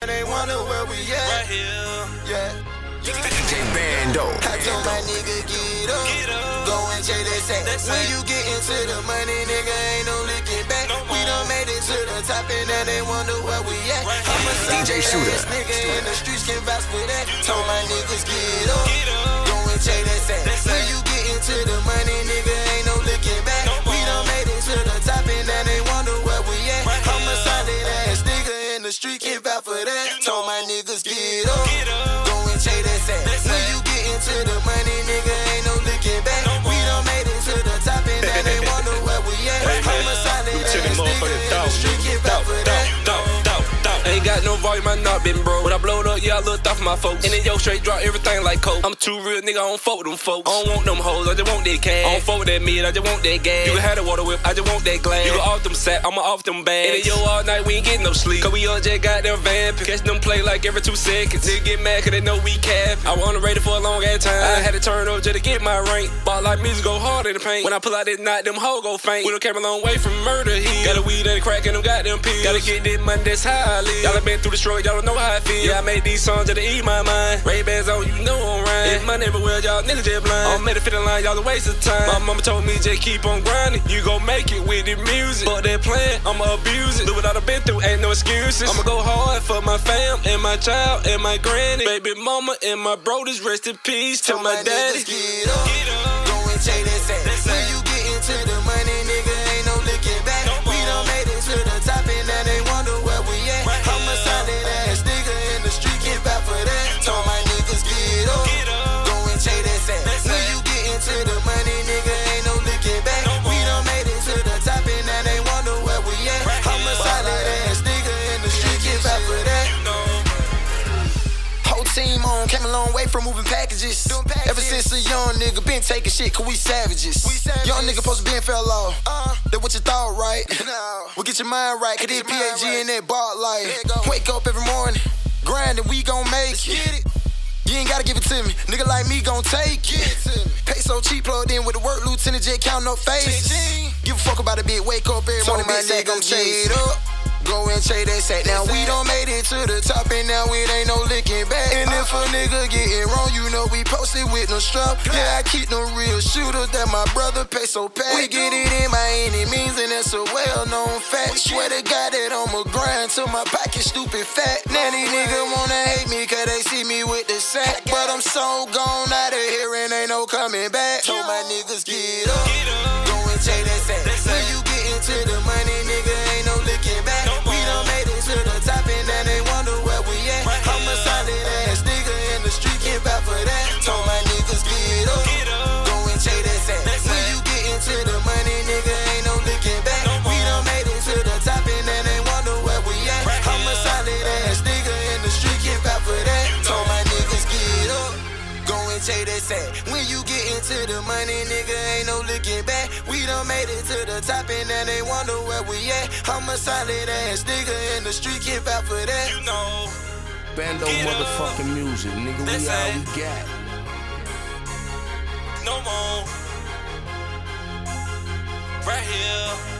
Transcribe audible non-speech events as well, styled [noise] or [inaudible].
They wonder where we at. Right here. Yeah. DJ Bando. I told my nigga get up. Get up. Go and chase that sack. When you get into the money, nigga, ain't no looking back. No we done made it to the top and now they wonder where we at. Right I'm a. DJ Shooter. nigga in the streets can vouch for that. Told my niggas get up. Get up. The street can vouch for that. You Told my niggas get up. Get up. Go and chase that sack. That's When it. you get into the money, nigga, ain't no looking back. No we done made it to the top and now they wonder where we at. Hey, I'm a man. solid ass nigga in the thought. street, give out Thought, for thought, that. Ain't got no volume, I not been bro. When I blowed up, yeah, I looked off my folks. And then yo, straight drop everything like coke. I'm too real, nigga, I don't fuck with them folks. I don't want them hoes, I just want that cash. I don't fuck with that meat, I just want that gas. You can have the water whip, I just want that glass. You can off them sack, I'ma off them bags. And yo, all night, we ain't getting no sleep. Cause we all just got them vamping. Catch them play like every two seconds. Nigga get mad cause they know we cap. I was radio for a long ass time. I had to turn up just to get my rank. Ball like music go hard in the paint. When I pull out that night, them hoes go faint. We done came a long way from murder here. Got a weed and a crack and them goddamn pills. Gotta get this money, that's how I live. Y'all been through the struggle, y'all don't know how I feel. Yeah, I made these songs just to eat my mind. Money everywhere, y'all niggas just blind. I'm made a fit in line, y'all a waste of time. My mama told me just keep on grinding. You gon' make it with the music. But that plan, I'ma abuse it. Do what I done been through, ain't no excuses. I'ma go hard for my fam and my child and my granny. Baby mama and my brothers, rest in peace. Tell my daddy. get up. Get up. Go and chase that On, came a long way from moving packages. Ever since a young nigga been taking shit, cause we savages. Young nigga supposed to be in fell off. Uh, that what you thought, right? [laughs] No. Well, get your mind right, cause this PAG right. in that bar life. Wake up every morning, grind and we gon' make it. You ain't gotta give it to me. Nigga like me gon' take it. Pay so cheap, plugged in with the work, Lieutenant J counting up faces. Give a fuck about a bit, wake up every Told morning, my bitch, say gon' chase up. And that sack. Now we don't made it to the top and now it ain't no licking back. And if a nigga getting wrong, you know we posted with no strap. Yeah, I keep no real shooters that my brother pay so pack. We get it in by any means and that's a well-known fact. Swear to God that I'ma grind till my pocket stupid fat. Now these niggas wanna hate me cause they see me with the sack. But I'm so gone out of here and ain't no coming back. Told my niggas get up. Get up. Go and chase that sack. When you get into the money, Go and chase that sack. When you get into the money, nigga, ain't no looking back. We done made it to the top and now they wonder where we at. I'm a solid ass nigga in the street, give out for that. You know. Bando Get up. motherfucking music, nigga. That's we all we got. No more. Right here.